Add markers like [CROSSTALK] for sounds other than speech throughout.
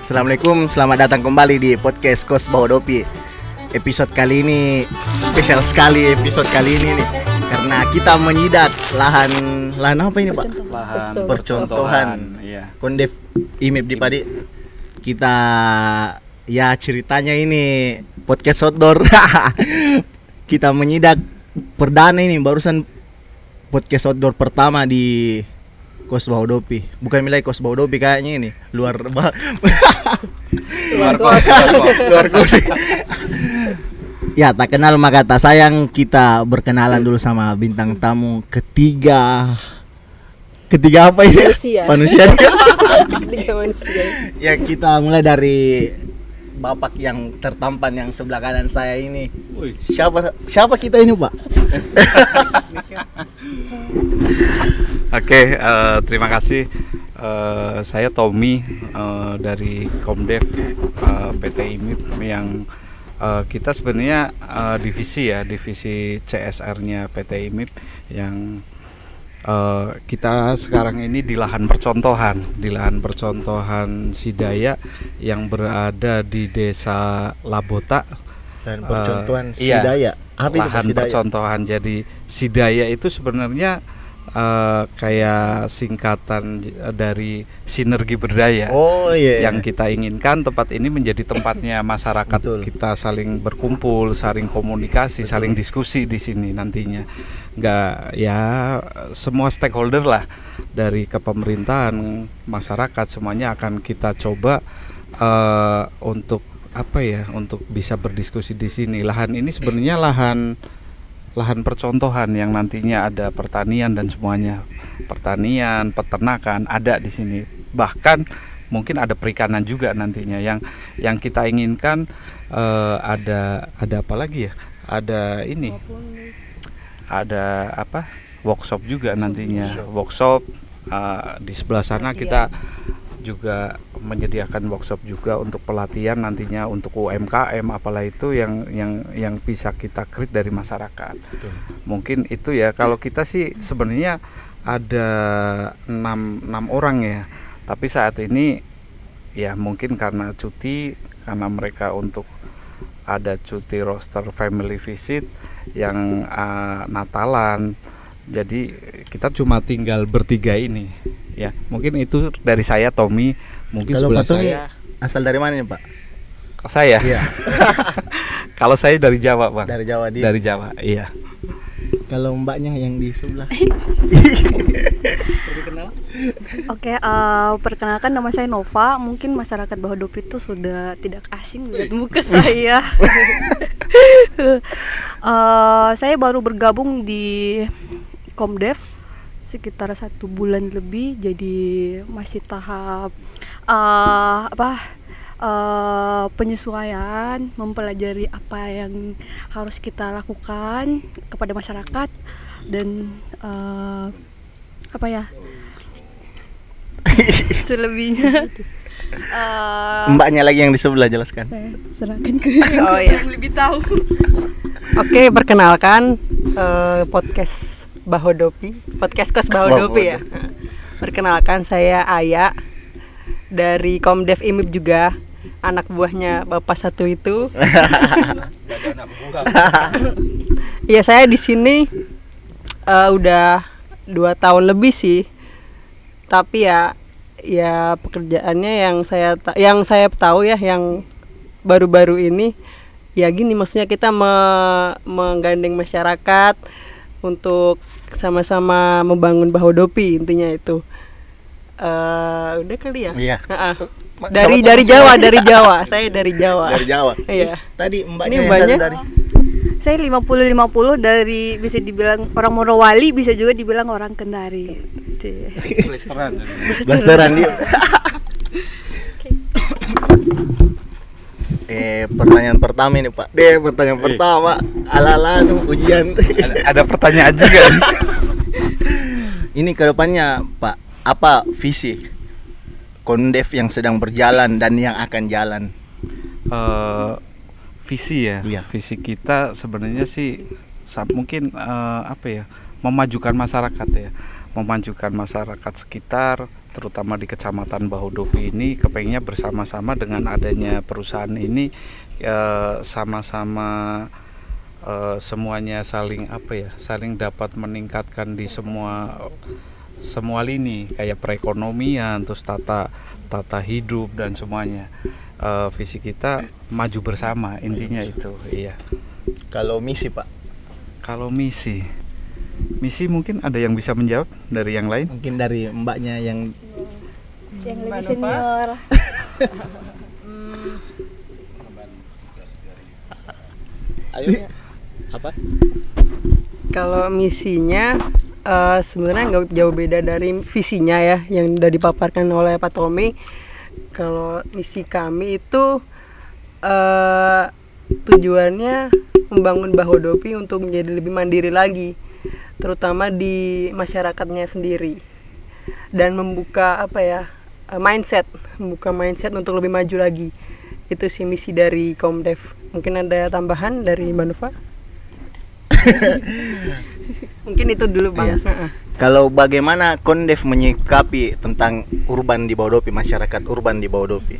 Assalamualaikum, selamat datang kembali di podcast Kos Bawadopi Episode kali ini spesial sekali episode kali ini nih. Karena kita menyidak lahan, lahan apa ini pak? lahan Percontohan Iya. Kondef IMIP di Padi. Kita ya ceritanya ini podcast outdoor. [LAUGHS] Kita menyidak perdana ini barusan podcast outdoor pertama di Kos Bahodopi bukan wilayah Kos Bahodopi kayaknya ini. Luar [LAUGHS] ba- Luar kos, luar kos. [LAUGHS] luar kos. Ya tak kenal maka tak sayang. Kita berkenalan dulu sama bintang tamu ketiga. Ketiga apa ini? Manusia. manusia. [LAUGHS] ya kita mulai dari bapak yang tertampan yang sebelah kanan saya ini. Siapa siapa kita ini pak Oke, eh, terima kasih. Eh, saya Tommy eh, dari Komdev eh, PT IMIP yang eh, kita sebenarnya eh, divisi ya, divisi CSR-nya PT IMIP yang eh, kita sekarang ini di lahan percontohan, di lahan percontohan Sidaya yang berada di Desa Labota dan percontohan iya. Sidaya apa itu lahan Sidaya? percontohan jadi Sidaya itu sebenarnya eh, kayak singkatan j- dari sinergi berdaya oh iya yang kita inginkan tempat ini menjadi tempatnya [COUGHS] masyarakat Betul. kita saling berkumpul, saling komunikasi, saling diskusi di sini nantinya. Nggak ya semua stakeholder lah dari kepemerintahan, masyarakat semuanya akan kita coba eh, untuk apa ya untuk bisa berdiskusi di sini. Lahan ini sebenarnya lahan lahan percontohan yang nantinya ada pertanian dan semuanya. Pertanian peternakan ada di sini. Bahkan mungkin ada perikanan juga nantinya. Yang yang kita inginkan eh, ada ada apa lagi ya? Ada ini. Ada apa? Workshop juga nantinya. Workshop. Eh, di sebelah sana kita juga menyediakan workshop juga untuk pelatihan nantinya untuk UMKM apalah itu yang yang yang bisa kita create dari masyarakat. Mungkin itu ya. Kalau kita sih sebenarnya ada enam enam orang ya. Tapi saat ini ya mungkin karena cuti karena mereka untuk ada cuti roster family visit yang ah, Natalan jadi kita cuma tinggal bertiga ini ya mungkin itu dari saya Tommy mungkin Kalau sebelah Pak Tommy saya asal dari mana nih Pak? saya Iya. [LAUGHS] kalau saya dari Jawa bang Dari Jawa dia. dari Jawa iya Kalau mbaknya yang di sebelah. [LAUGHS] Oke, eh, perkenalkan nama saya Nova. Mungkin masyarakat Bahodopi itu sudah tidak asing melihat muka saya. [LAUGHS] Eh, saya baru bergabung di Komdev sekitar satu bulan lebih, jadi masih tahap eh, apa? eh, penyesuaian, mempelajari apa yang harus kita lakukan kepada masyarakat dan eh, apa ya [LAUGHS] selebihnya [LAUGHS] eh, Mbaknya lagi yang di sebelah jelaskan. saya serahkan ke [LAUGHS] yang, Oh, iya. yang lebih tahu Oke, perkenalkan eh, podcast Bahodopi, podcast Kos Bahodopi ya. Perkenalkan saya Aya. Dari Komdev IMIP juga, anak buahnya bapak satu itu. [LAUGHS] Iya saya di sini eh, udah dua tahun lebih sih, tapi ya ya pekerjaannya yang saya yang saya tahu ya yang baru-baru ini ya gini maksudnya kita me- menggandeng masyarakat untuk sama-sama membangun Bahodopi intinya itu Eh, udah kali ya Iya. Ha-ha. Ma- dari sama dari Jawa dari Jawa saya dari Jawa Dari Jawa. Iya. Tadi mbaknya Ini yang mbaknya. satu dari saya 50-50 dari bisa dibilang orang Morowali bisa juga dibilang orang Kendari Cie. Blasteran dia. Eh pertanyaan pertama ini Pak. Deh pertanyaan pertama ala-ala ujian. ada, ada pertanyaan juga [LAUGHS] ini ke depannya Pak apa visi Kondev yang sedang berjalan dan yang akan jalan? Eh, visi ya Iya. visi kita sebenarnya sih mungkin eh, apa ya memajukan masyarakat ya memajukan masyarakat sekitar terutama di Kecamatan Bahodopi ini kepengennya bersama-sama dengan adanya perusahaan ini eh, sama-sama eh, semuanya saling apa ya saling dapat meningkatkan di semua semua lini. Kayak perekonomian terus tata tata hidup dan semuanya. Eh, visi kita maju bersama intinya itu iya. Kalau misi Pak, kalau misi misi mungkin ada yang bisa menjawab dari yang lain? Mungkin dari mbaknya yang yang lebih senior. [LAUGHS] Ayo apa? Kalau misinya eh, sebenarnya nggak jauh beda dari visinya ya yang udah dipaparkan oleh Pak Tommy. Kalau misi kami itu eh, tujuannya membangun Bahodopi untuk menjadi lebih mandiri lagi, terutama di masyarakatnya sendiri dan membuka apa ya eh, mindset, membuka mindset untuk lebih maju lagi. Itu sih misi dari Komdev. Mungkin ada tambahan dari Mbak Nova? [LAUGHS] Mungkin itu dulu bang. Iya. Heeh. Kalau bagaimana Kondev menyikapi tentang urban di Bahodopi, masyarakat urban di Bahodopi?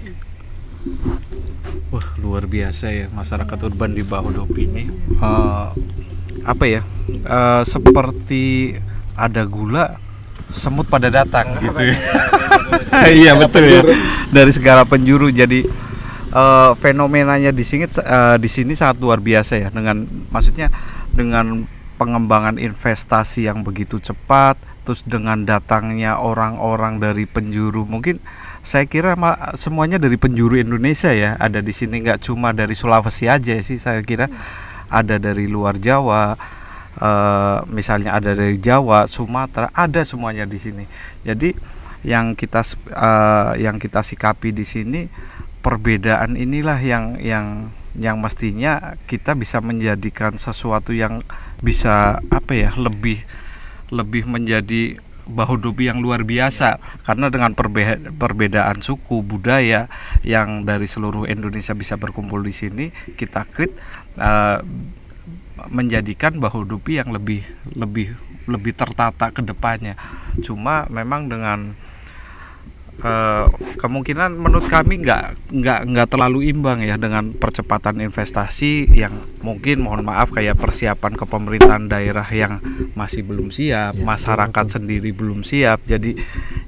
Wah luar biasa ya masyarakat urban di Bahodopi ini. Eh, apa ya? Eh, seperti ada gula, semut pada datang gitu ya. [LAUGHS] Iya betul ya. Dari segala penjuru jadi eh, fenomenanya di sini eh, di sini sangat luar biasa ya dengan maksudnya dengan pengembangan investasi yang begitu cepat terus dengan datangnya orang-orang dari penjuru mungkin saya kira semuanya dari penjuru Indonesia ya ada di sini nggak cuma dari Sulawesi aja sih saya kira ada dari luar Jawa eh, misalnya ada dari Jawa Sumatera ada semuanya di sini. Jadi yang kita eh, yang kita sikapi di sini perbedaan inilah yang yang yang mestinya kita bisa menjadikan sesuatu yang bisa apa ya lebih lebih menjadi bahudobi yang luar biasa. Karena dengan perbe- perbedaan suku budaya yang dari seluruh Indonesia bisa berkumpul di sini kita create eh, menjadikan bahudobi yang lebih lebih lebih tertata ke depannya. Cuma memang dengan eh, kemungkinan menurut kami nggak nggak nggak terlalu imbang ya dengan percepatan investasi yang mungkin mohon maaf kayak persiapan kepemerintahan daerah yang masih belum siap Ya, masyarakat betul, sendiri belum siap. Jadi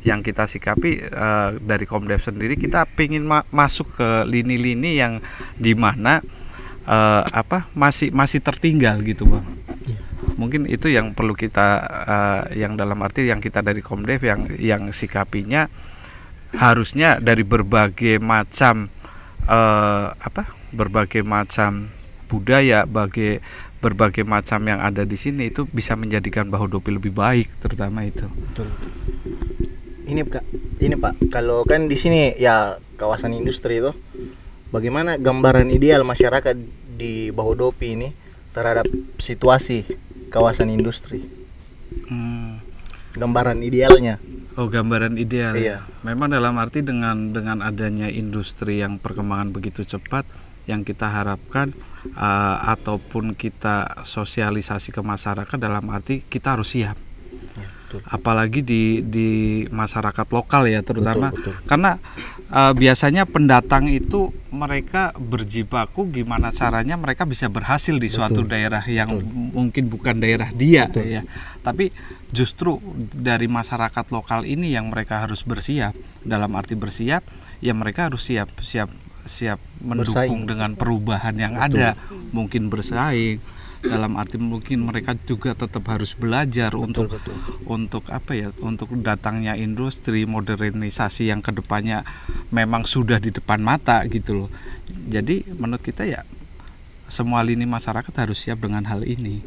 yang kita sikapi eh, dari Komdev sendiri kita ingin ma- masuk ke lini-lini yang di mana eh, apa masih masih tertinggal gitu bang. Mungkin itu yang perlu kita eh, yang dalam arti yang kita dari Komdev yang yang sikapinya harusnya dari berbagai macam eh, apa berbagai macam budaya bagai berbagai macam yang ada di sini itu bisa menjadikan Bahodopi lebih baik terutama itu Betul. Ini Kak, ini Pak, kalau kan di sini ya kawasan industri itu bagaimana gambaran ideal masyarakat di Bahodopi ini terhadap situasi kawasan industri? Hmm. Gambaran idealnya. Oh gambaran ideal. Iya. Memang dalam arti dengan dengan adanya industri yang perkembangan begitu cepat, yang kita harapkan eh, ataupun kita sosialisasi ke masyarakat dalam arti kita harus siap. Ya, betul. Apalagi di di masyarakat lokal ya terutama Betul, betul. karena eh, biasanya pendatang itu mereka berjibaku gimana caranya mereka bisa berhasil di suatu Betul. daerah yang Betul. mungkin bukan daerah dia Betul. ya. Tapi justru dari masyarakat lokal ini yang mereka harus bersiap. Dalam arti bersiap, ya mereka harus siap siap siap mendukung Bersaing. dengan perubahan yang Betul. ada. Mungkin bersaing dalam arti mungkin mereka juga tetap harus belajar untuk betul. untuk apa ya untuk datangnya industri modernisasi yang ke depannya memang sudah di depan mata gitu loh. Jadi menurut kita ya semua lini masyarakat harus siap dengan hal ini.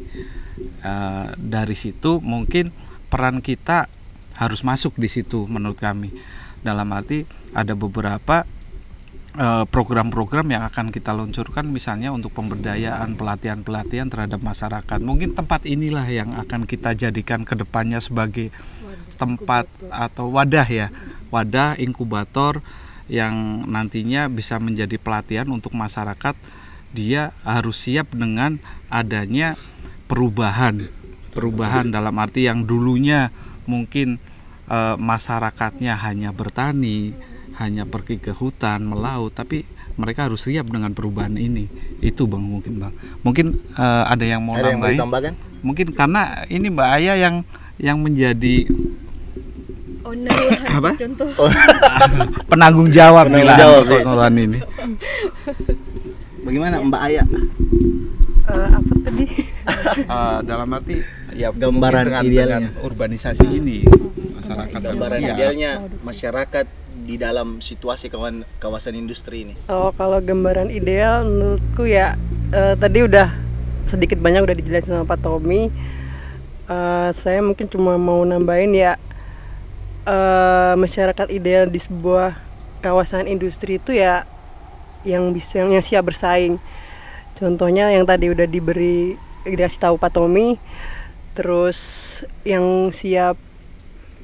Eh, dari situ mungkin peran kita harus masuk di situ menurut kami. Dalam arti ada beberapa program-program yang akan kita luncurkan misalnya untuk pemberdayaan pelatihan-pelatihan terhadap masyarakat. Mungkin tempat inilah yang akan kita jadikan ke depannya sebagai tempat atau wadah ya. Wadah inkubator yang nantinya bisa menjadi pelatihan untuk masyarakat. Dia harus siap dengan adanya perubahan. Perubahan dalam arti yang dulunya mungkin eh, masyarakatnya hanya bertani, hanya pergi ke hutan, melaut, tapi mereka harus siap dengan perubahan ini. Itu bang mungkin bang. Mungkin eh, ada yang mau Ada yang ditambahkan? Mungkin karena ini Mbak Aya yang yang menjadi owner lahan [COUGHS] Apa? contoh [LAUGHS] penanggung jawab di Penanggung jawab, ya. perkotaan ini. Bagaimana Mbak Aya? Eh, apa tadi [LAUGHS] Eh, dalam arti ya Gambaran dengan, idealnya. dengan urbanisasi ini masyarakat Gambaran idealnya masyarakat di dalam situasi kawan kawasan industri ini. Oh, kalau gambaran ideal menurutku ya eh, tadi udah sedikit banyak udah dijelasin sama Pak Tommy. Eh, saya mungkin cuma mau nambahin ya eh, masyarakat ideal di sebuah kawasan industri itu ya yang bisa yang siap bersaing. Contohnya yang tadi udah diberi dikasih tahu Pak Tommy, terus yang siap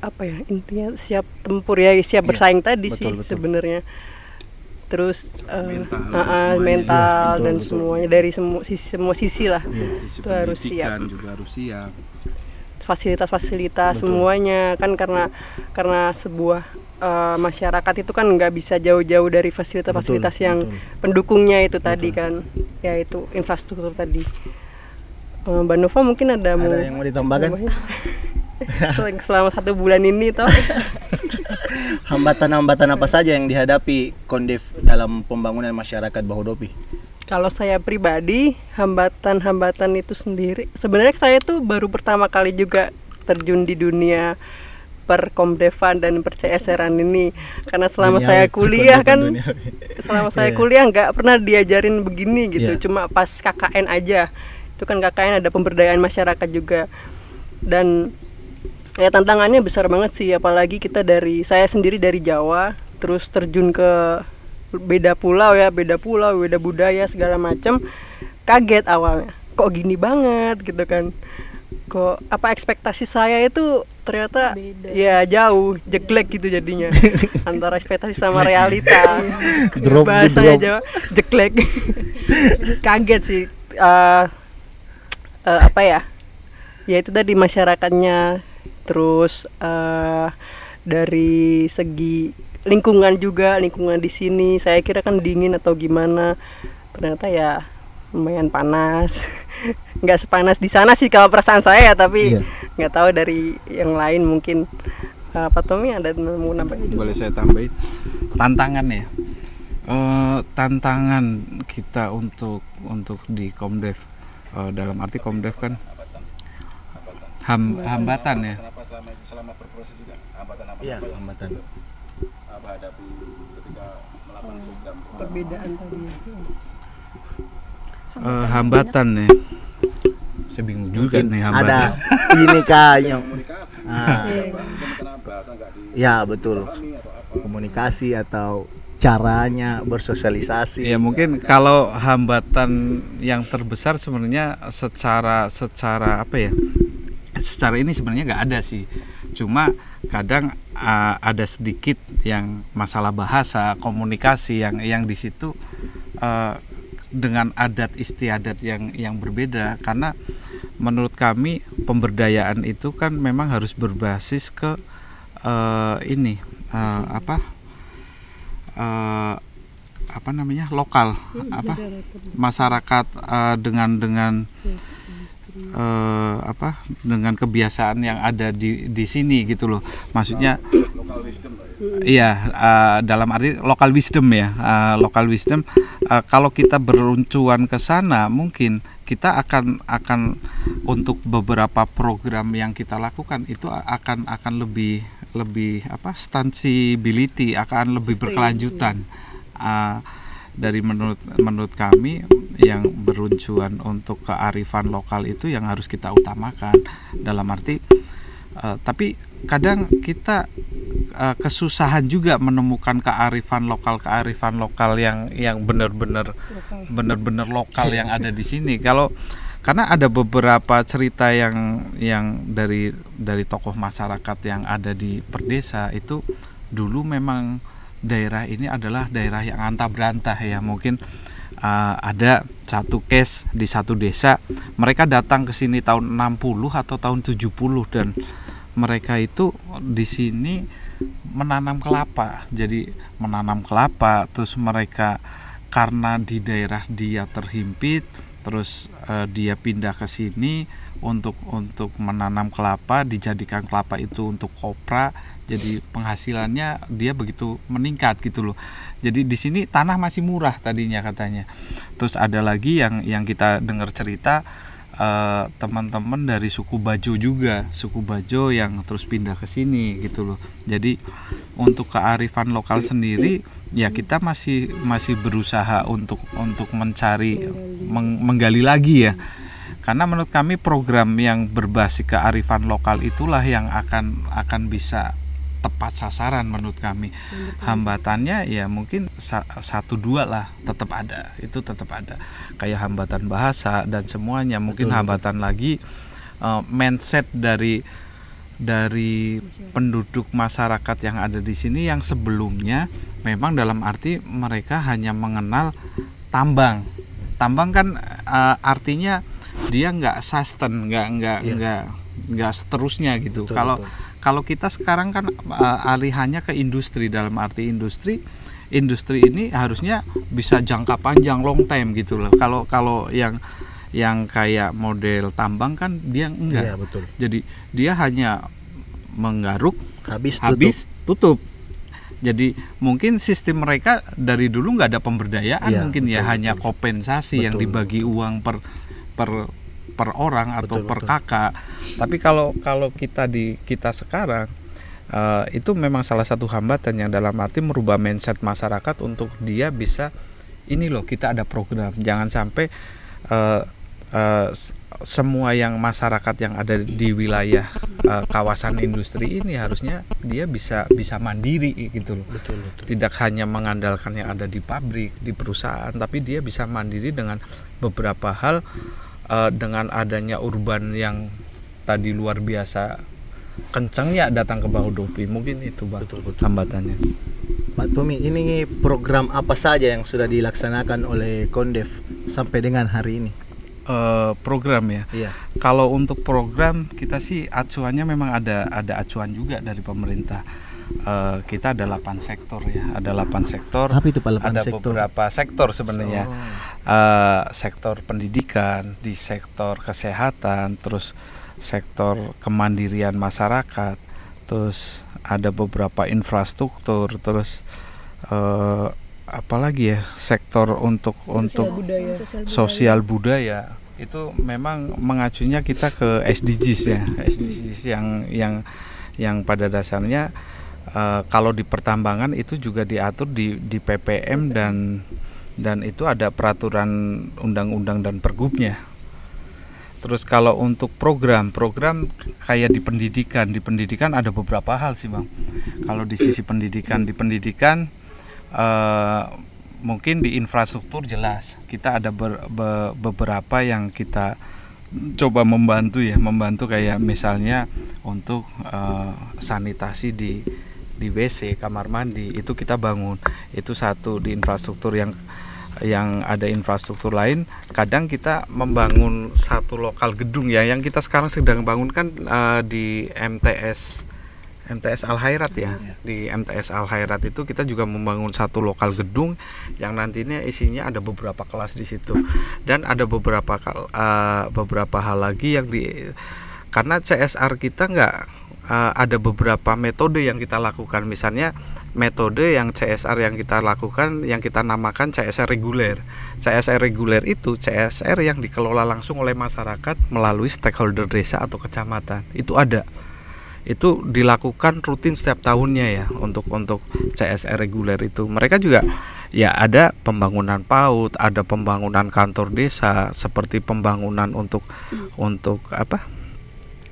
apa ya intinya siap tempur ya siap Iya, bersaing tadi betul, sih betul. sebenarnya terus eh, Mental, ah, semuanya. mental Iya, betul, dan betul. semuanya dari semua sisi semua sisi lah Iya, sisi Itu harus pendidikan juga harus siap. fasilitas-fasilitas semuanya kan karena karena sebuah eh, masyarakat itu kan nggak bisa jauh-jauh dari fasilitas-fasilitas Betul, yang betul. pendukungnya itu tadi kan yaitu infrastruktur tadi Eh, Mbak Nova mungkin ada, mau Ada yang mau ditambahkan? [LAUGHS] selama satu bulan ini toh [LAUGHS] Hambatan-hambatan apa saja yang dihadapi Kondef dalam pembangunan masyarakat Bahodopi? Kalau saya pribadi, hambatan-hambatan itu sendiri, sebenarnya saya tuh baru pertama kali juga terjun di dunia perkomdevan dan per CSR-an ini karena selama Duniawi, saya kuliah kan duniawi. selama [LAUGHS] saya Iya. kuliah nggak pernah diajarin begini gitu Iya. cuma pas KKN aja itu kan KKN ada pemberdayaan masyarakat juga dan ya tantangannya besar banget sih apalagi kita dari saya sendiri dari Jawa terus terjun ke beda pulau ya beda pulau beda budaya segala macam kaget awalnya kok gini banget? gitu kan. Kok apa ekspektasi saya itu ternyata Beda. ya jauh jeglek gitu jadinya. [LAUGHS] Antara ekspektasi sama realita. [LAUGHS] Drop, bahasanya drop. Jawa jeglek [LAUGHS] kaget sih Eh, eh, apa ya ya itu tadi masyarakatnya terus eh dari segi lingkungan juga lingkungan di sini saya kira kan dingin atau gimana. Ternyata ya lumayan panas. [LAUGHS] Nggak sepanas di sana sih kalau perasaan saya tapi Iya. nggak tahu dari yang lain mungkin. Eh, Pak Tommy ada mau nambah Boleh saya tambahin? Tantangan ya. Eh, tantangan kita untuk untuk di Komdev eh, dalam arti Komdev kan ham- hambatan ya. Iya, hambatan. perbedaan tadi Eh, hambatan ya. Saya bingung juga Mungkin nih ada hambatan. ini kak yang Ah. ya betul komunikasi atau caranya bersosialisasi Ya mungkin kalau hambatan yang terbesar sebenarnya secara secara apa ya? Secara ini sebenarnya nggak ada sih. Cuma kadang uh, ada sedikit yang masalah bahasa, komunikasi yang yang di situ uh, dengan adat istiadat yang yang berbeda. Karena menurut kami pemberdayaan itu kan memang harus berbasis ke uh, ini uh, apa eh, apa namanya lokal apa masyarakat eh, dengan dengan eh, apa dengan kebiasaan yang ada di di sini gitu loh. Maksudnya iya eh, dalam arti lokal wisdom ya eh, lokal wisdom. Eh, kalau kita beruncuan ke sana mungkin kita akan akan untuk beberapa program yang kita lakukan itu akan akan lebih lebih apa stansibility akan lebih berkelanjutan. Ah, dari menurut menurut kami yang beruncuan untuk kearifan lokal itu yang harus kita utamakan. Dalam arti eh, tapi kadang kita eh, kesusahan juga menemukan kearifan lokal kearifan lokal yang yang benar-benar benar-benar lokal yang ada di sini. Kalau karena ada beberapa cerita yang yang dari dari tokoh masyarakat yang ada di perdesa itu dulu memang daerah ini adalah daerah yang antah berantah ya mungkin uh, ada satu case di satu desa mereka datang ke sini tahun 60 atau tahun 70 dan mereka itu di sini menanam kelapa. Jadi menanam kelapa terus mereka karena di daerah dia terhimpit terus eh, dia pindah ke sini untuk untuk menanam kelapa dijadikan kelapa itu untuk kopra jadi penghasilannya dia begitu meningkat gitu loh. Jadi di sini tanah masih murah tadinya katanya. Terus ada lagi yang yang kita dengar cerita eh, teman-teman dari suku Bajo juga. Suku Bajo yang terus pindah ke sini gitu loh. Jadi untuk kearifan lokal sendiri ya kita masih masih berusaha untuk untuk mencari meng- menggali lagi ya. Karena menurut kami program yang berbasis kearifan lokal itulah yang akan akan bisa tepat sasaran menurut kami. Hambatannya ya mungkin sa- satu dua lah tetap ada itu tetap ada. Kayak hambatan bahasa dan semuanya mungkin hambatan lagi eh, mindset dari dari penduduk masyarakat yang ada di sini yang sebelumnya memang dalam arti mereka hanya mengenal tambang. Tambang kan eh, artinya dia nggak sustain nggak nggak Iya. nggak nggak seterusnya gitu. Betul, kalau betul. Kalau kita sekarang kan eh, alihannya ke industri dalam arti industri industri ini harusnya bisa jangka panjang long time gitu loh kalau kalau yang yang kayak model tambang kan dia enggak Iya betul. jadi dia hanya menggaruk Habis tutup. habis tutup. Jadi mungkin sistem mereka dari dulu nggak ada pemberdayaan Iya, mungkin ya betul, hanya betul. kompensasi yang Betul. dibagi uang per per per orang atau Betul, per betul. kakak. Tapi kalau kalau kita di kita sekarang eh, itu memang salah satu hambatan yang dalam arti merubah mindset masyarakat untuk dia bisa ini loh kita ada program jangan sampai eh, s- semua yang masyarakat yang ada di wilayah eh, kawasan industri ini harusnya dia bisa bisa mandiri gitu loh Betul betul. tidak hanya mengandalkan yang ada di pabrik di perusahaan tapi dia bisa mandiri dengan beberapa hal eh, dengan adanya urban yang tadi luar biasa kencangnya datang ke Bahodopi mungkin itu bang Betul, betul. hambatannya Pak Tommy, ini program apa saja yang sudah dilaksanakan oleh Kondev sampai dengan hari ini? Eh, program ya Iya. kalau untuk program kita sih acuannya memang ada ada acuan juga dari pemerintah Eh, kita ada 8 sektor ya ada 8 sektor Apa itu Pak delapan ada sektor? beberapa sektor sebenarnya Oh. Eh, sektor pendidikan di sektor kesehatan terus sektor kemandirian masyarakat terus ada beberapa infrastruktur terus eh, apalagi ya sektor untuk untuk budaya. Sosial budaya. itu memang mengacunya kita ke SDGs ya SDGs yang yang yang pada dasarnya eh, kalau di pertambangan itu juga diatur di di PPM dan dan itu ada peraturan undang-undang dan pergubnya. Terus kalau untuk program program kayak di pendidikan di pendidikan ada beberapa hal sih bang. Kalau di sisi pendidikan di pendidikan eh, mungkin di infrastruktur jelas. Kita ada ber- be- beberapa yang kita coba membantu ya membantu kayak misalnya untuk eh, sanitasi di di WC kamar mandi itu kita bangun. Itu satu di infrastruktur yang yang ada infrastruktur lain kadang kita membangun satu lokal gedung ya yang kita sekarang sedang bangunkan eh, di MTS MTS Al Khairat ya. Di MTS Al Khairat itu kita juga membangun satu lokal gedung yang nantinya isinya ada beberapa kelas di situ. Dan ada beberapa eh, beberapa hal lagi yang di karena CSR kita nggak eh, ada beberapa metode yang kita lakukan. Misalnya metode yang CSR yang kita lakukan yang kita namakan CSR reguler. CSR reguler itu CSR yang dikelola langsung oleh masyarakat melalui stakeholder desa atau kecamatan. Itu ada. Itu dilakukan rutin setiap tahunnya ya untuk untuk CSR reguler itu. Mereka juga ya ada pembangunan PAUD ada pembangunan kantor desa seperti pembangunan untuk untuk apa?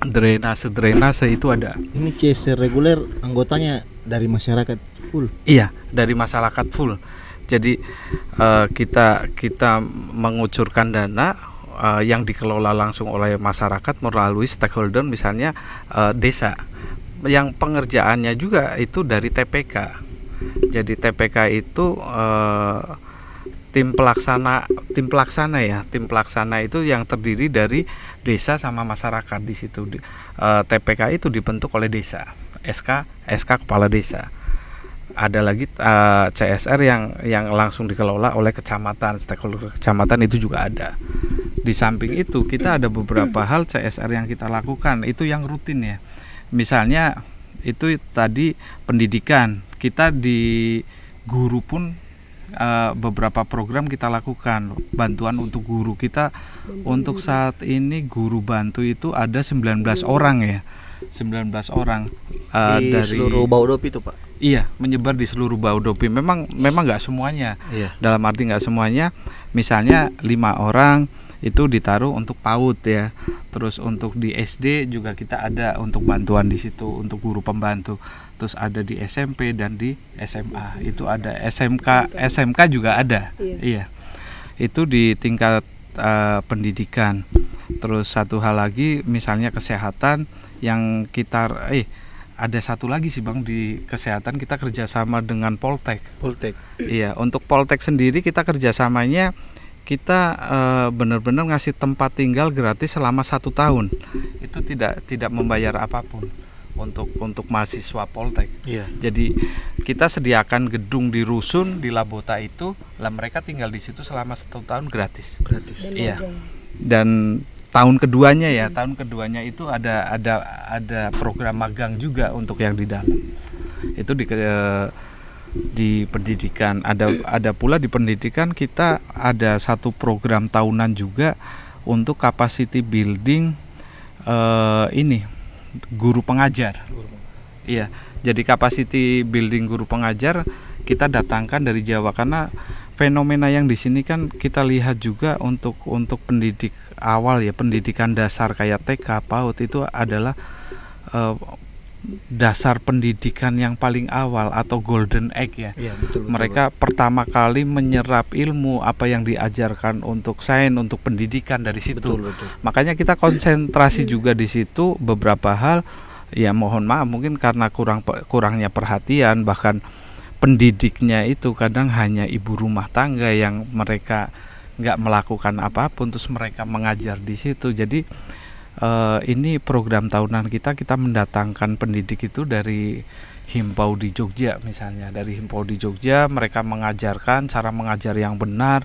Drainase drainase itu ada. Ini CSR reguler anggotanya dari masyarakat full. Iya, dari masyarakat full. Jadi eh, kita kita mengucurkan dana eh, yang dikelola langsung oleh masyarakat melalui stakeholder misalnya eh, desa. Yang pengerjaannya juga itu dari TPK. Jadi TPK itu eh, tim pelaksana tim pelaksana ya tim pelaksana itu yang terdiri dari desa sama masyarakat di situ. Eh, TPK itu dibentuk oleh desa, SK SK kepala desa. Ada lagi eh, CSR yang yang langsung dikelola oleh kecamatan, stakeholder kecamatan itu juga ada. Di samping itu kita ada beberapa hal CSR yang kita lakukan. Itu yang rutin ya. Misalnya itu tadi pendidikan. Kita di guru pun eh, beberapa program kita lakukan. Bantuan untuk guru kita. Untuk saat ini guru bantu itu ada 19 orang ya 19 orang eh, di dari seluruh Baudopi itu pak? Iya menyebar di seluruh Baudopi memang memang nggak semuanya. Iya. Dalam arti nggak semuanya. Misalnya lima orang itu ditaruh untuk PAUD ya. Terus untuk di SD juga kita ada untuk bantuan di situ untuk guru pembantu. Terus ada di SMP dan di SMA itu ada SMK SMK juga ada. Iya. iya. Itu di tingkat eh, pendidikan. Terus satu hal lagi misalnya kesehatan yang kita eh ada satu lagi sih bang di kesehatan kita kerjasama dengan Poltek Poltek Iya, untuk Poltek sendiri kita kerjasamanya kita eh, benar-benar ngasih tempat tinggal gratis selama satu tahun. Itu tidak tidak membayar apa pun untuk untuk mahasiswa Poltek. iya Jadi kita sediakan gedung di rusun di Labota itu, lah mereka tinggal di situ selama satu tahun gratis. gratis Iya. Dan tahun keduanya ya, tahun keduanya itu ada ada ada program magang juga untuk yang di dalam. Itu di ke- di pendidikan ada ada pula di pendidikan kita ada satu program tahunan juga untuk capacity building eh, ini guru pengajar. Iya, jadi capacity building guru pengajar kita datangkan dari Jawa karena fenomena yang di sini kan kita lihat juga untuk untuk pendidik awal ya pendidikan dasar kayak TK PAUD itu adalah eh, dasar pendidikan yang paling awal atau golden egg ya. Iya betul, betul mereka pertama kali menyerap ilmu apa yang diajarkan untuk sains untuk pendidikan dari situ. Betul betul. Makanya kita konsentrasi juga di situ beberapa hal. Ya mohon maaf mungkin karena kurang kurangnya perhatian bahkan pendidiknya itu kadang hanya ibu rumah tangga yang mereka nggak melakukan apa pun terus mereka mengajar di situ. Jadi eh, ini program tahunan kita kita mendatangkan pendidik itu dari himpau di Jogja misalnya. Dari himpau di Jogja mereka mengajarkan cara mengajar yang benar.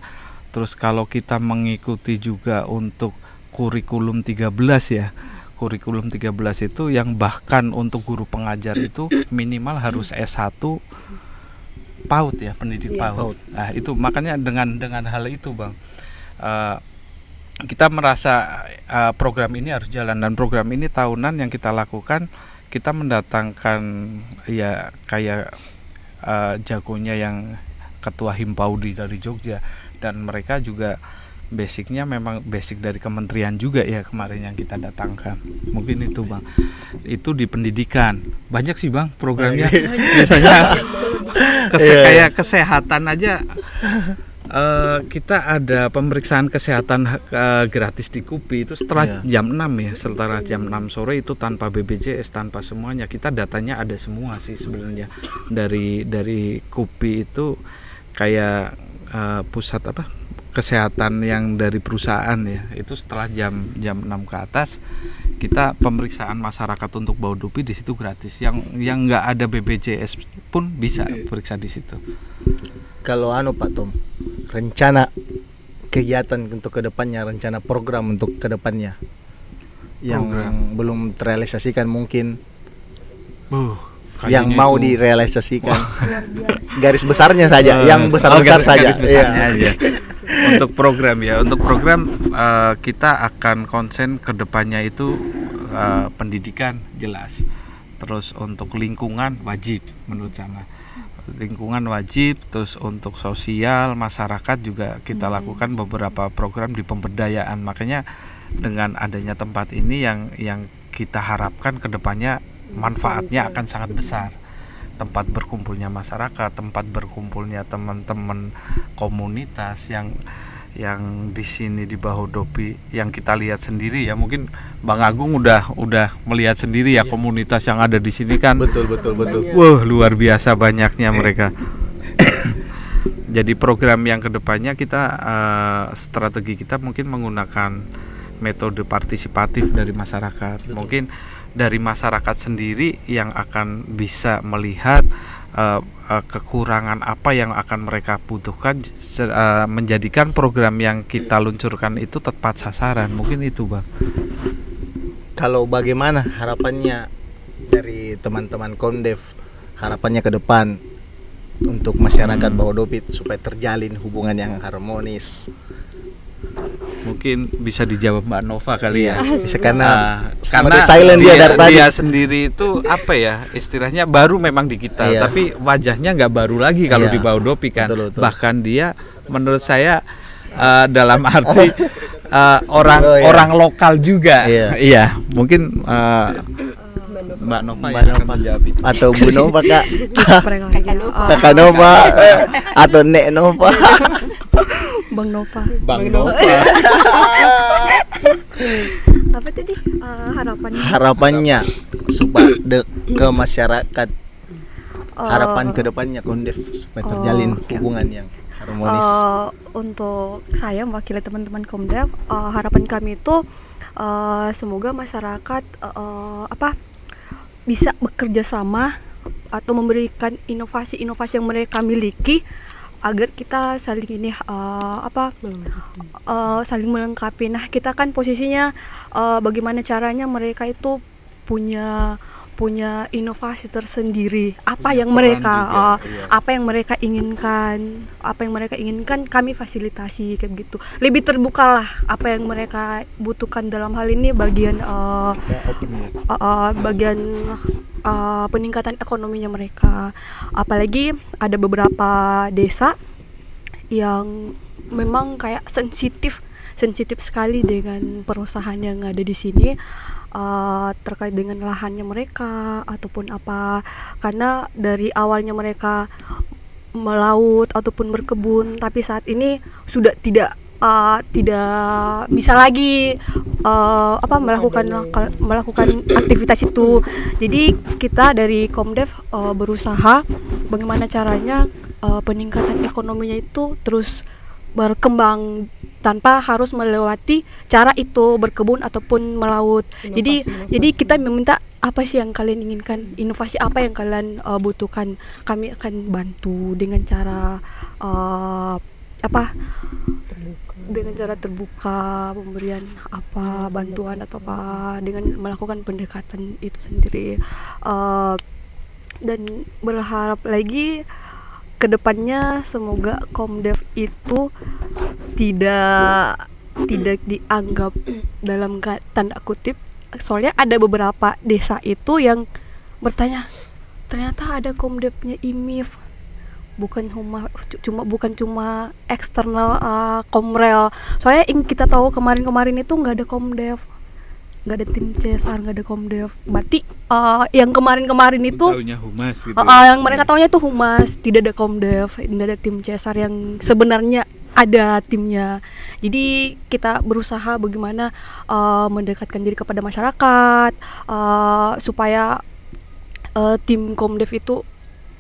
Terus kalau kita mengikuti juga untuk kurikulum 13 ya kurikulum 13 itu yang bahkan untuk guru pengajar itu minimal harus S1 PAUD ya pendidik Iya. PAUD. PAUD. Nah itu makanya dengan dengan hal itu bang eh, kita merasa eh, program ini harus jalan dan program ini tahunan yang kita lakukan kita mendatangkan ya kayak eh, jagonya yang ketua himpaudi dari Jogja dan mereka juga basicnya memang basic dari kementerian juga ya kemarin yang kita datangkan. Mungkin itu bang. Itu di pendidikan. Banyak sih bang programnya. [LAUGHS] Biasanya kese Iya. kayak kesehatan aja. Eh, kita ada pemeriksaan kesehatan eh, gratis di KUPI itu setelah Iya. jam 6 ya setelah jam 6 sore itu tanpa BPJS tanpa semuanya. Kita datanya ada semua sih sebenarnya. Dari dari KUPI itu kayak eh, pusat apa kesehatan yang dari perusahaan ya. Itu setelah jam jam 6 ke atas kita pemeriksaan masyarakat untuk Baudupi di situ gratis. Yang yang nggak ada BPJS pun bisa periksa di situ. Kalau anu Pak Tom rencana kegiatan untuk ke depannya rencana program untuk ke depannya yang Program. belum terrealisasikan mungkin Buh, yang mau itu- direalisasikan. [LAUGHS] Garis besarnya saja Eh, yang besar oh, besar garis- saja. garis besarnya Iya. aja. untuk program ya. Untuk program eh, kita akan konsen ke depannya itu eh, pendidikan jelas. Terus untuk lingkungan wajib menurut saya. Lingkungan wajib terus untuk sosial masyarakat juga kita lakukan beberapa program di pemberdayaan. Makanya dengan adanya tempat ini yang yang kita harapkan ke depannya manfaatnya akan sangat besar. Tempat berkumpulnya masyarakat, tempat berkumpulnya teman-teman komunitas yang yang di sini di Bahodopi yang kita lihat sendiri ya. Mungkin Bang Agung udah udah melihat sendiri ya komunitas yang ada di sini kan? Betul betul betul. Wah luar biasa banyaknya mereka. Jadi program yang ke depannya kita eh, strategi kita mungkin menggunakan metode partisipatif dari masyarakat. Mungkin dari masyarakat sendiri yang akan bisa melihat uh, uh, kekurangan apa yang akan mereka butuhkan uh, menjadikan program yang kita luncurkan itu tepat sasaran. Mungkin itu, Bang. Kalau bagaimana harapannya dari teman-teman Kondev harapannya ke depan untuk masyarakat hmm. Bawodopit supaya terjalin hubungan yang harmonis mungkin bisa dijawab Mbak Nova kali ya. Bisa karena uh, karena silent dia, dia, tadi. dia sendiri itu apa ya istilahnya baru memang di kita, iya. tapi wajahnya nggak baru lagi kalau iya. di Baudopi kan. Betul, betul. Bahkan dia menurut saya uh, dalam arti uh, [LAUGHS] orang oh, iya. orang lokal juga. Iya, iya mungkin uh, Mbak Nova Mbak Nova atau Bu Nova kak [LAUGHS] Kakak Nova atau Nek Nova Bang Nova. Bang, Nova. [LAUGHS] Apa tadi uh, harapannya? Harapannya supaya de ke masyarakat. Uh, harapan ke depannya kondef supaya terjalin uh, okay. hubungan yang harmonis. Uh, untuk saya mewakili teman-teman Komdev, uh, harapan kami itu uh, semoga masyarakat uh, apa bisa bekerja sama atau memberikan inovasi-inovasi yang mereka miliki agar kita saling ini uh, apa uh, saling melengkapi. Nah kita kan posisinya uh, bagaimana caranya mereka itu punya punya inovasi tersendiri apa punya yang mereka uh, iya. apa yang mereka inginkan apa yang mereka inginkan kami fasilitasi kayak gitu lebih terbuka lah apa yang mereka butuhkan dalam hal ini bagian uh, uh, uh, bagian uh, peningkatan ekonominya mereka. Apalagi ada beberapa desa yang memang kayak sensitif sensitif sekali dengan perusahaan yang ada di sini uh, terkait dengan lahannya mereka ataupun apa karena dari awalnya mereka melaut ataupun berkebun tapi saat ini sudah tidak uh, tidak bisa lagi uh, apa melakukan melakukan aktivitas itu. Jadi kita dari Komdev uh, berusaha bagaimana caranya uh, peningkatan ekonominya itu terus berkembang tanpa harus melewati cara itu berkebun ataupun melaut. Inovasi, jadi inovasi. jadi kita meminta apa sih yang kalian inginkan, inovasi apa yang kalian uh, butuhkan. Kami akan bantu dengan cara uh, apa dengan cara terbuka pemberian apa bantuan atau apa dengan melakukan pendekatan itu sendiri uh, dan berharap lagi ke depannya semoga komdev itu tidak tidak dianggap dalam tanda kutip. Soalnya ada beberapa desa itu yang bertanya ternyata ada komdevnya imif. Bukan cuma cuma bukan cuma eksternal uh, komrel. Soalnya yang kita tahu kemarin-kemarin itu nggak ada komdev nggak ada tim CSR nggak ada komdev. Berarti uh, yang kemarin-kemarin itu humas gitu. uh, yang mereka tahunya itu humas tidak ada komdev tidak ada tim CSR yang sebenarnya ada timnya. Jadi kita berusaha bagaimana uh, mendekatkan diri kepada masyarakat uh, supaya uh, tim komdev itu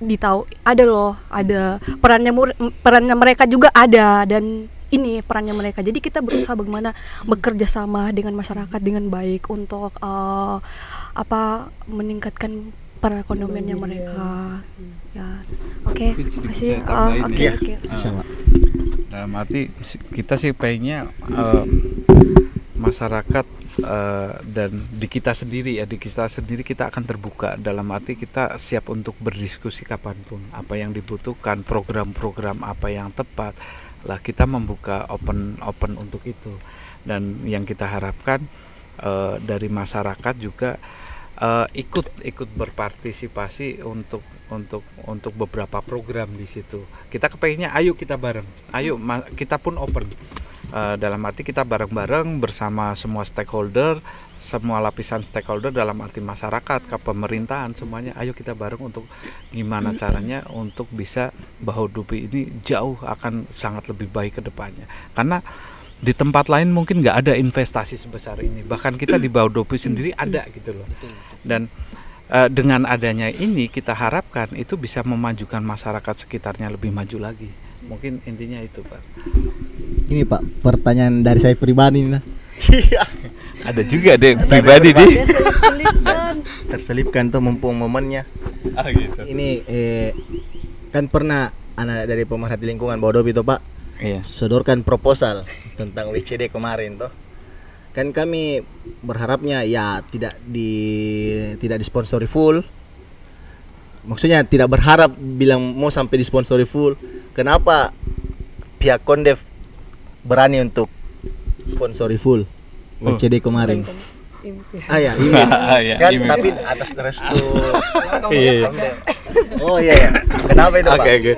ditahu ada loh ada. Perannya perannya mereka juga ada dan ini perannya mereka. Jadi kita berusaha bagaimana bekerja sama dengan masyarakat dengan baik untuk uh, apa meningkatkan perekonomiannya mereka. ya. Oke okay. masih uh, oke okay, okay. uh, dalam arti kita sih pengennya uh, masyarakat uh, dan di kita sendiri ya di kita sendiri kita akan terbuka. Dalam arti kita siap untuk berdiskusi kapan pun. Apa yang dibutuhkan program-program apa yang tepat lah kita membuka open open untuk itu. Dan yang kita harapkan uh, dari masyarakat juga uh, ikut ikut berpartisipasi untuk untuk untuk beberapa program di situ. Kita kepengennya ayo kita bareng. Ayo kita pun open. Uh, dalam arti kita bareng-bareng bersama semua stakeholder semua lapisan stakeholder dalam arti masyarakat ke pemerintahan semuanya. Ayo kita bareng untuk gimana caranya untuk bisa bahwa Dupi ini jauh akan sangat lebih baik ke depannya. Karena di tempat lain mungkin nggak ada investasi sebesar ini. Bahkan kita di bawah Dupi sendiri ada gitu loh. Dan uh, dengan adanya ini kita harapkan itu bisa memajukan masyarakat sekitarnya lebih maju lagi. Mungkin intinya itu pak. Ini pak pertanyaan dari saya pribadi nih Iya. [LAUGHS] ada juga deh yang pribadi di. [LAUGHS] Terselipkan tuh mumpung momennya. ah gitu Ini eh kan pernah anak dari pemerhati lingkungan Bodopi tuh Pak iya sodorkan proposal tentang WCD kemarin toh. Kan kami berharapnya ya tidak di tidak disponsori full. Maksudnya tidak berharap bilang mau sampai disponsori full. Kenapa pihak Kondev berani untuk sponsori full WCD kemarin? Ah [LAUGHS] ya, ini. Ah, ya, kan email. tapi atas restu [LAUGHS] Iya, iya. Oh iya ya. Kenapa itu, Pak? Oke oke.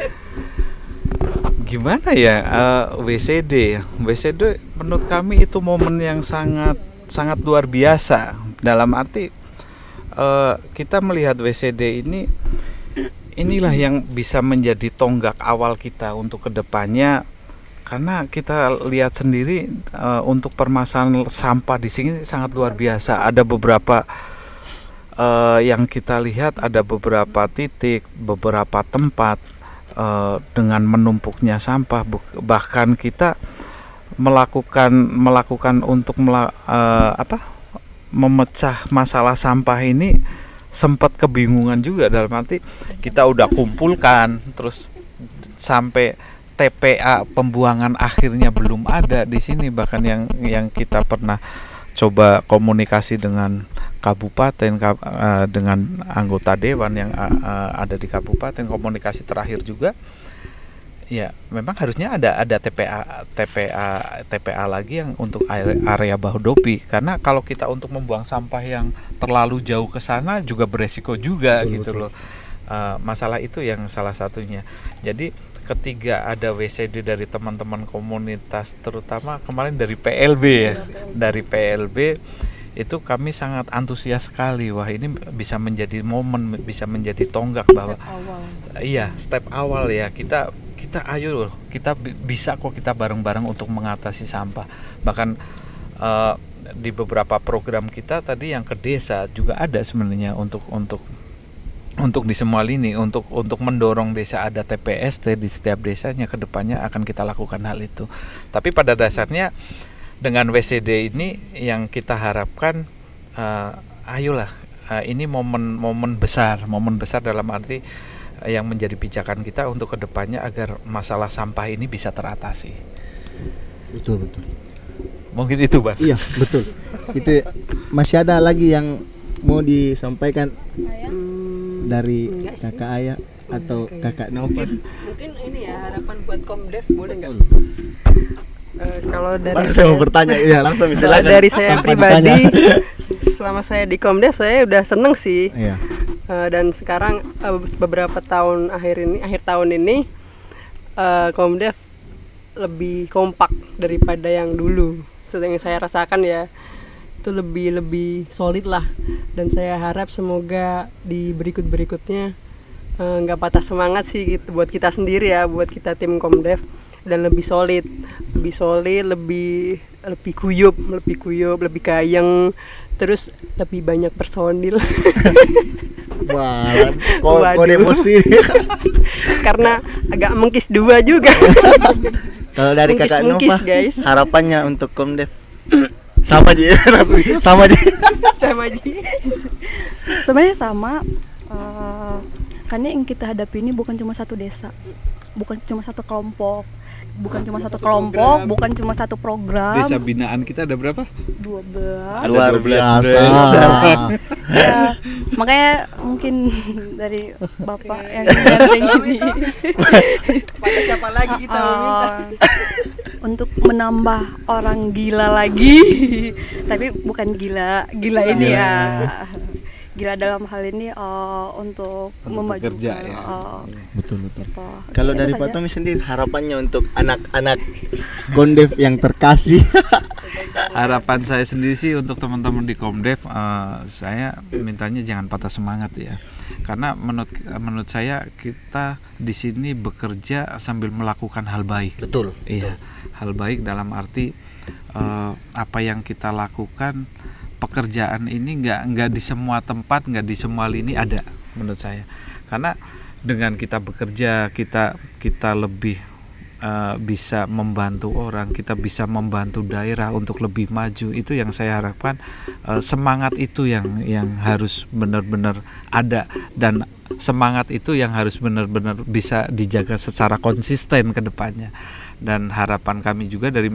Gimana ya eh, WCD? WCD menurut kami itu momen yang sangat sangat luar biasa. Dalam arti eh, kita melihat WCD ini inilah yang bisa menjadi tonggak awal kita untuk ke depannya karena kita lihat sendiri eh, untuk permasalahan sampah di sini sangat luar biasa. Ada beberapa eh, yang kita lihat ada beberapa titik, beberapa tempat eh, dengan menumpuknya sampah, bahkan kita melakukan melakukan untuk mela- eh, apa memecah masalah sampah ini sempat kebingungan juga dalam arti kita udah kumpulkan terus sampai TPA pembuangan akhirnya belum ada di sini. Bahkan yang yang kita pernah coba komunikasi dengan kabupaten kab- eh, dengan anggota dewan yang eh, eh, ada di kabupaten komunikasi terakhir juga ya memang harusnya ada ada TPA TPA TPA lagi yang untuk area, Bahodopi karena kalau kita untuk membuang sampah yang terlalu jauh ke sana juga beresiko juga Betul, gitu betul. loh. Masalah itu yang salah satunya. Jadi ketiga ada WCD dari teman-teman komunitas terutama kemarin dari PLB ya. Dari PLB itu kami sangat antusias sekali. Wah ini bisa menjadi momen bisa menjadi tonggak bahwa iya step awal ya. Kita kita ayo loh kita bi- bisa kok kita bareng-bareng untuk mengatasi sampah. Bahkan eh, di beberapa program kita tadi yang ke desa juga ada sebenarnya untuk untuk untuk di semua lini untuk untuk mendorong desa ada TPST di setiap desanya ke depannya akan kita lakukan hal itu. Tapi pada dasarnya dengan WCD ini yang kita harapkan eh, ayolah eh, ini momen-momen besar. Momen besar dalam arti eh, yang menjadi pijakan kita untuk ke depannya agar masalah sampah ini bisa teratasi. Betul, betul. mungkin itu bang. Iya, betul. Itu masih ada lagi yang mau disampaikan dari kakak Ayah atau kakak Nova. Mungkin ini ya harapan buat Komdev boleh nggak? Eh, kalau dari Baru saya mau bertanya, ya langsung kalau silakan. dari saya pribadi, selama saya di Komdev saya udah seneng sih. Iya. Eh, dan sekarang eh, beberapa tahun akhir ini, akhir tahun ini eh, Komdev lebih kompak daripada yang dulu. Sedang yang saya rasakan ya itu lebih lebih solid lah. Dan saya harap semoga di berikut berikutnya eh, nggak patah semangat sih gitu buat kita sendiri ya, buat kita tim Komdev dan lebih solid, lebih solid, lebih lebih kuyup, lebih kuyup, lebih kayang, terus lebih banyak personil. [LAUGHS] Wah, kok kode emosi. [LAUGHS] karena agak mengkis dua juga [LAUGHS] Kalau dari kakak Nova, guys. harapannya untuk Komdev [COUGHS] sama aja, langsung sama aja. sama Ji. Sebenarnya sama eh, karena yang kita hadapi ini bukan cuma satu desa bukan cuma satu kelompok bukan cuma satu kelompok bukan cuma satu program. Desa binaan kita ada berapa? 12 Luar 12 biasa. [LAUGHS] ya makanya mungkin dari bapak yang ganteng ini pada siapa lagi kita eh, untuk menambah orang gila lagi. Tapi bukan gila gila ini ya gila dalam hal ini eh, untuk memajukan bekerja ya. eh, Betul betul. gitu. Kalau dari saja. Pak Tommy sendiri harapannya untuk anak-anak Kondev yang terkasih. [LAUGHS] harapan saya sendiri sih untuk teman-teman di Komdev eh, saya mintanya jangan patah semangat ya karena menurut menurut saya kita di sini bekerja sambil melakukan hal baik Betul. iya hal baik dalam arti eh, apa yang kita lakukan pekerjaan ini nggak nggak di semua tempat nggak di semua lini ada menurut saya karena dengan kita bekerja kita kita lebih eh, bisa membantu orang, kita bisa membantu daerah untuk lebih maju. Itu yang saya harapkan eh, semangat itu yang yang harus benar-benar ada dan semangat itu yang harus benar-benar bisa dijaga secara konsisten ke depannya. Dan harapan kami juga dari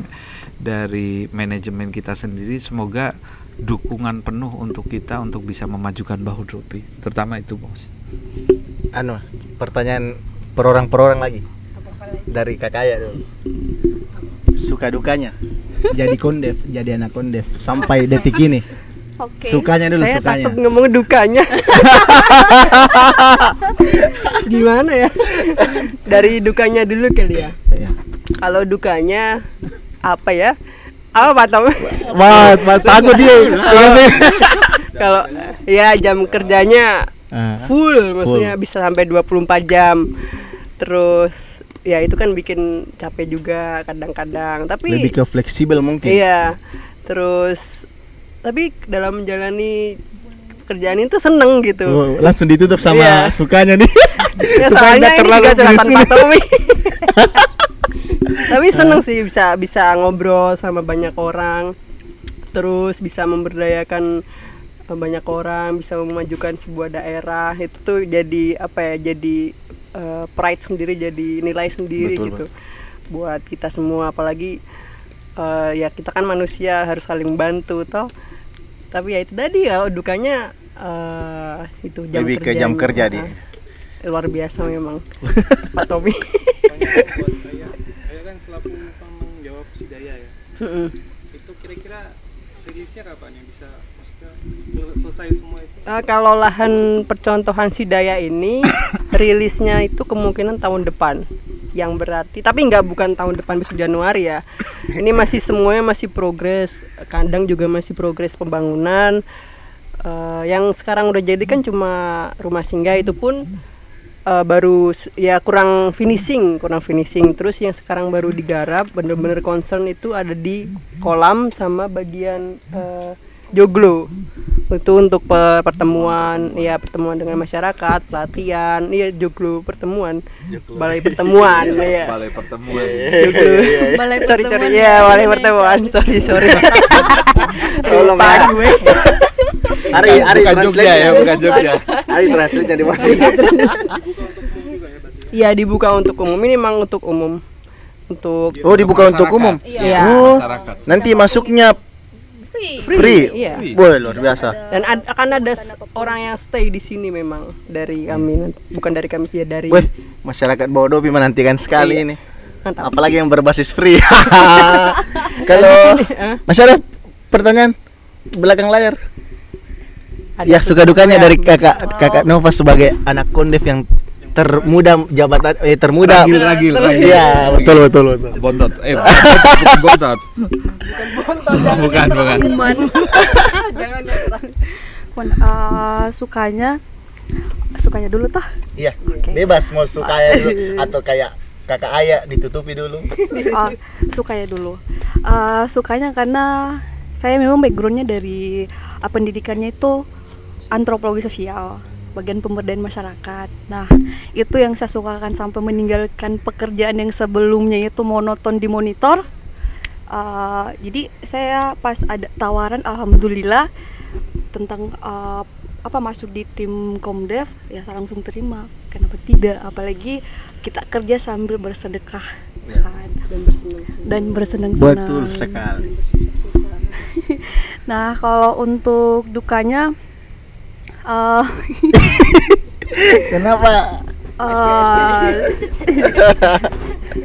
dari manajemen kita sendiri semoga dukungan penuh untuk kita untuk bisa memajukan Bahu Dropi. Terutama itu, Bos. anu pertanyaan per orang per orang lagi. Dari kakak ya dulu suka dukanya? [LAUGHS] Jadi kondef jadi anak kondef. Sampai detik ini. Oke. sukanya dulu saya sukanya. takut ngomong dukanya. [LAUGHS] Gimana ya? Dari dukanya dulu kali ya? Iya. kalau dukanya apa ya apa Pak Tom Wah, wah, takut dia. [LAUGHS] kalau ya jam kerjanya Ah, full maksudnya bisa sampai 24 jam terus ya itu kan bikin capek juga kadang-kadang tapi lebih ke fleksibel mungkin. Iya. Terus tapi dalam menjalani pekerjaan itu seneng gitu. Oh, langsung ditutup sama Iya. sukanya nih. Ya, [LAUGHS] Supaya soalnya ini juga curhatan Pak. Tommy. [LAUGHS] tapi seneng sih bisa bisa ngobrol sama banyak orang. Terus bisa memberdayakan eh, banyak orang, bisa memajukan sebuah daerah. Itu tuh jadi apa ya? Jadi eh, pride sendiri, jadi nilai sendiri Betul, gitu. Buat kita semua apalagi eh, ya kita kan manusia harus saling bantu toh. Tapi ya itu tadi ya dukanya eh, itu jam Lebih ke jam kerja. Ah, luar biasa memang [LAUGHS] Pak Tommy [LAUGHS] Itu kira-kira rilisnya kapan yang bisa selesai semua itu? Eh, kalau lahan percontohan Sidaya ini [COUGHS] rilisnya itu kemungkinan tahun depan. Yang berarti tapi nggak bukan tahun depan besok Januari ya. Ini masih semuanya masih progres kandang juga masih progres pembangunan. Eh, yang sekarang udah jadi kan cuma rumah singgah itu pun eh, baru ya kurang finishing kurang finishing. Terus yang sekarang baru digarap bener-bener concern itu ada di kolam sama bagian eh, joglo. Itu untuk pe- pertemuan ya pertemuan dengan masyarakat pelatihan iya joglo pertemuan. Balai pertemuan ya Balai pertemuan. joglo. Balai sorry Pertemuan sorry ya balai pertemuan. sorry sorry. Tolong Lupa ya. gue. Ari, Ari bukan Jogja ya, bukan Jogja. [LAUGHS] Ari translate dimasukin. Iya dibuka untuk umum ini memang untuk umum untuk Oh, dibuka untuk umum. Iya. Oh, Masyarakat. nanti masuknya free. Iya. Boy, luar biasa. dan ad- akan ada orang yang stay di sini memang dari kami bukan dari kami sih ya dari Weh, masyarakat Bodopi menantikan sekali ini. mantap Apalagi yang berbasis free. [LAUGHS] Kalau Mas ada pertanyaan belakang layar. Ada ya suka dukanya ya. dari kakak kakak Nova sebagai anak kondef yang termuda jabatan eh termuda. Ragil, ragil, ragil. Iya, betul betul betul. Bontot. Eh, [LAUGHS] bukan bontot. Bukan, bukan. Jangan ya Wan, eh, sukanya sukanya dulu tah. Iya, bebas mau suka ya dulu [LAUGHS] atau kayak kakak ayah ditutupi dulu. [LAUGHS] Oh, sukanya dulu. Eh, sukanya karena saya memang backgroundnya dari eh, pendidikannya itu antropologi sosial, bagian pemberdayaan masyarakat. Nah, itu yang saya sukakan sampai meninggalkan pekerjaan yang sebelumnya itu monoton di monitor. Eh, jadi saya pas ada tawaran, alhamdulillah tentang eh, apa masuk di tim Komdev, ya saya langsung terima. Kenapa tidak? Apalagi kita kerja sambil bersedekah. kan dan bersenang-senang. Betul sekali. [LAUGHS] Nah, kalau untuk dukanya eh [LAUGHS] Kenapa? eh,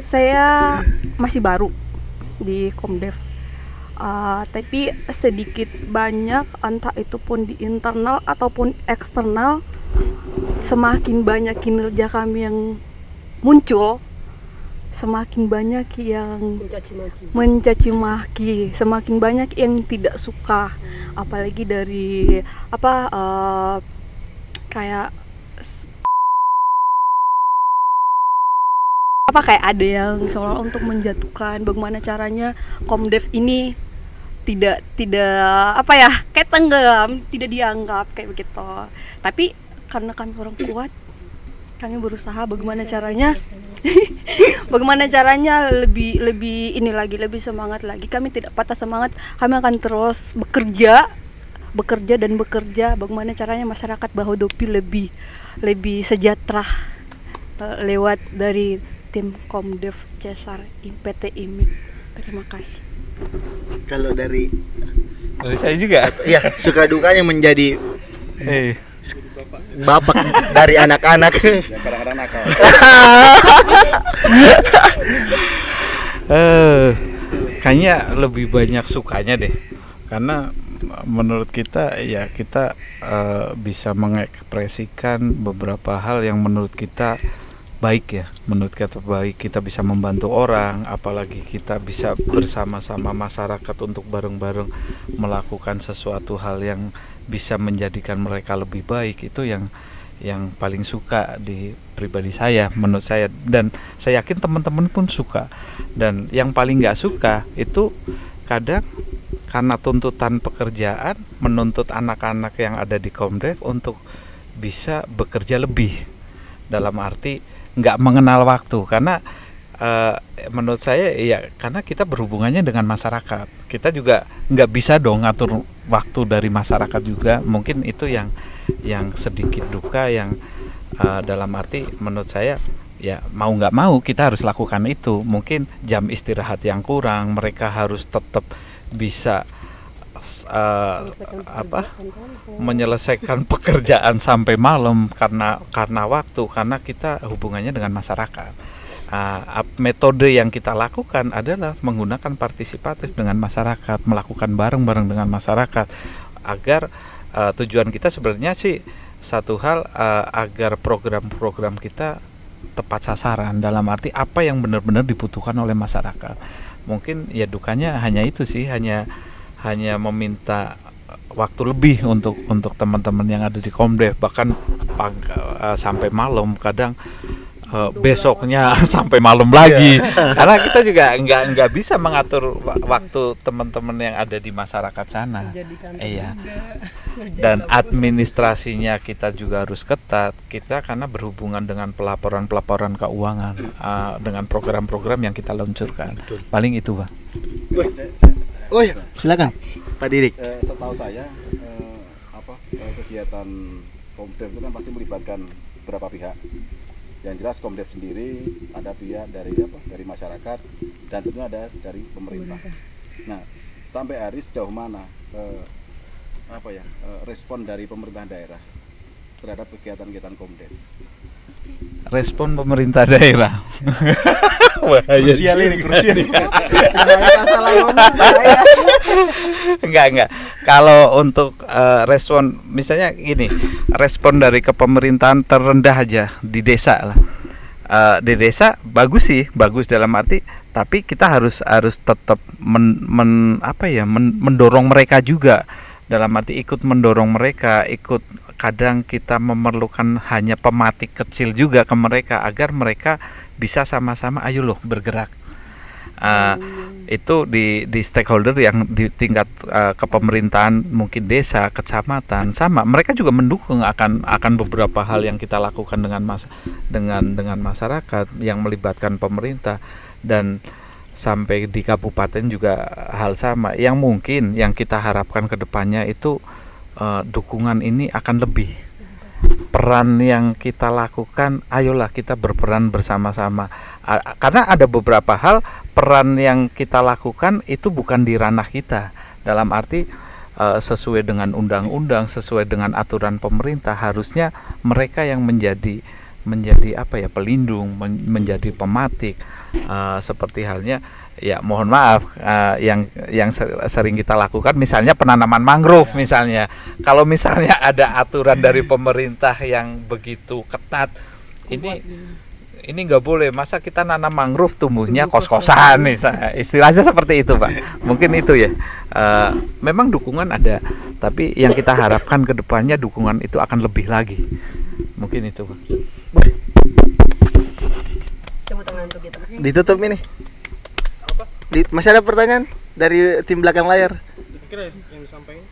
saya masih baru di Komdev. Eh, tapi sedikit banyak entah itu pun di internal ataupun eksternal semakin banyak kinerja kami yang muncul semakin banyak yang mencaci maki. semakin banyak yang tidak suka. Apalagi dari apa eh, kayak apa kayak ada yang seolah untuk menjatuhkan. Bagaimana caranya komdev ini tidak tidak apa ya kayak tenggelam tidak dianggap kayak begitu. Tapi karena kami orang kuat kami berusaha bagaimana caranya [LAUGHS] bagaimana caranya lebih lebih ini lagi lebih semangat lagi? Kami tidak patah semangat kami akan terus bekerja bekerja dan bekerja. Bagaimana caranya masyarakat Bahodopi lebih lebih sejahtera eh, lewat dari tim Komdev Cesar PT IMIP terima kasih. Kalau dari Dari saya juga. ya suka dukanya menjadi Eh, bapak dari anak-anak. yang kadang-kadang nakal [LAUGHS] eh, kayaknya lebih banyak sukanya deh. Karena menurut kita ya kita eh, bisa mengekspresikan beberapa hal yang menurut kita baik ya menurut kita baik kita bisa membantu orang apalagi kita bisa bersama-sama masyarakat untuk bareng-bareng melakukan sesuatu hal yang bisa menjadikan mereka lebih baik itu yang yang paling suka di pribadi saya menurut saya. Dan saya yakin teman-teman pun suka. Dan yang paling nggak suka itu kadang karena tuntutan pekerjaan menuntut anak-anak yang ada di Komdev untuk bisa bekerja lebih. Dalam arti nggak mengenal waktu. Karena eh, menurut saya ya karena kita berhubungannya dengan masyarakat. Kita juga nggak bisa dong ngatur waktu dari masyarakat juga. Mungkin itu yang yang sedikit duka yang eh, dalam arti menurut saya ya mau nggak mau kita harus lakukan itu. Mungkin jam istirahat yang kurang mereka harus tetap bisa eh, apa menyelesaikan pekerjaan sampai malam karena karena waktu karena kita hubungannya dengan masyarakat Ap- metode yang kita lakukan adalah menggunakan partisipatif dengan masyarakat melakukan bareng-bareng dengan masyarakat agar eh, tujuan kita sebenarnya sih satu hal eh, agar program-program kita tepat sasaran dalam arti apa yang benar-benar dibutuhkan oleh masyarakat. Mungkin ya dukanya hanya itu sih hanya hanya meminta waktu lebih untuk untuk teman-teman yang ada di Komdev. Bahkan pag- eh, sampai malam kadang eh, besoknya [LAUGHS] sampai malam lagi. Karena kita juga nggak nggak bisa mengatur wa- waktu teman-teman yang ada di masyarakat sana. Iya. dan administrasinya kita juga harus ketat. Kita karena berhubungan dengan pelaporan-pelaporan keuangan eh, dengan program-program yang kita luncurkan. Paling itu bang Oh iya, silakan Pak Didik. Eh, setahu saya eh, apa eh, kegiatan Komdev itu kan pasti melibatkan beberapa pihak. Yang jelas Komdev sendiri ada pihak dari apa dari masyarakat dan tentunya ada dari pemerintah. Nah sampai hari sejauh mana eh, apa ya eh, respon dari pemerintah daerah terhadap kegiatan-kegiatan Komdev? Respon pemerintah daerah. [LAUGHS] Bahaya Krusial ini, krusial. [LAUGHS] enggak enggak. Kalau untuk eh, respon misalnya gini respon dari kepemerintahan terendah aja di desa lah. Eh, di desa bagus sih bagus dalam arti tapi kita harus harus tetap men, men- apa ya men- mendorong mereka juga dalam arti ikut mendorong mereka ikut kadang kita memerlukan hanya pematik kecil juga ke mereka agar mereka bisa sama-sama ayo loh bergerak. Uh, itu di di stakeholder yang di tingkat uh, kepemerintahan mungkin desa kecamatan sama. Mereka juga mendukung akan akan beberapa hal yang kita lakukan dengan mas dengan dengan masyarakat yang melibatkan pemerintah. Dan sampai di kabupaten juga hal sama. Yang mungkin yang kita harapkan ke depannya itu uh, dukungan ini akan lebih. Peran yang kita lakukan ayolah kita berperan bersama-sama. Karena ada beberapa hal peran yang kita lakukan itu bukan di ranah kita. Dalam arti eh, sesuai dengan undang-undang sesuai dengan aturan pemerintah harusnya mereka yang menjadi menjadi apa ya pelindung men- menjadi pematik eh, seperti halnya ya mohon maaf eh, yang yang ser- sering kita lakukan misalnya penanaman mangrove misalnya. Kalau misalnya [LAUGHS] ada aturan dari pemerintah yang begitu ketat ini ini nggak boleh. Masa kita nanam mangrove tumbuhnya kos-kosan istilahnya seperti itu pak. Mungkin itu ya. Eh, memang dukungan ada tapi yang kita harapkan ke depannya dukungan itu akan lebih lagi. Mungkin itu pak Coba tangan untuk kita. Ditutup ini. Di, masih ada pertanyaan dari tim belakang layar. kira yang disampaikan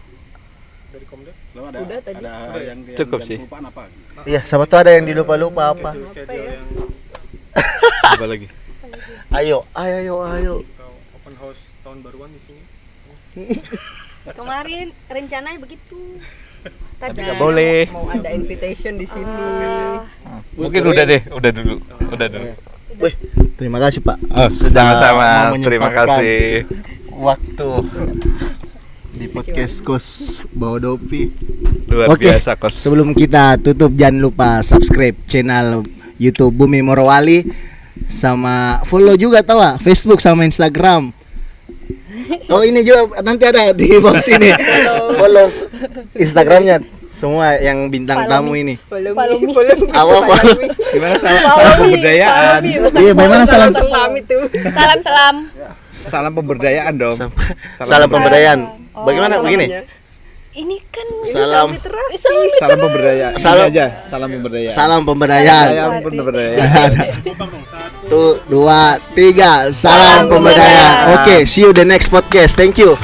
dari Komdev Lalu ada Udah tadi. ada hal yang, yang Cukup yang sih. kelupaan apa? Iya, siapa tahu ada yang dilupa-lupa apa. yang Apa lagi? Ayo, ayo, ayo, ayo. Open house tahun baruan di sini. [LAUGHS] Kemarin rencananya begitu. Tapi nggak boleh. Mau ada invitation di sini. Mungkin udah deh, udah dulu. Udah dulu. Wih, terima kasih Pak. Oh, Sudah sama-sama. mau Terima kasih. Waktu di podcast Kos Bawa Dopi. Luar Oke, biasa kos. sebelum kita tutup jangan lupa subscribe channel YouTube Bumi Morowali sama follow juga gak? Facebook sama Instagram. Oh ini juga nanti ada di box ini. follow Instagramnya semua yang bintang tamu ini. Follow me. Apa apa? Gimana salam, salam pemberdayaan? Iya, bagaimana salam Paham itu. salam salam. Salam pemberdayaan dong. salam, salam pemberdayaan. Bagaimana begini? Ini kan Salam Salam pemberdayaan. Ini Salam- aja, salam pemberdayaan. salam pemberdayaan. Salam pemberdayaan. Satu, dua, tiga. Salam pemberdayaan. Oke, see you the next podcast. Thank you.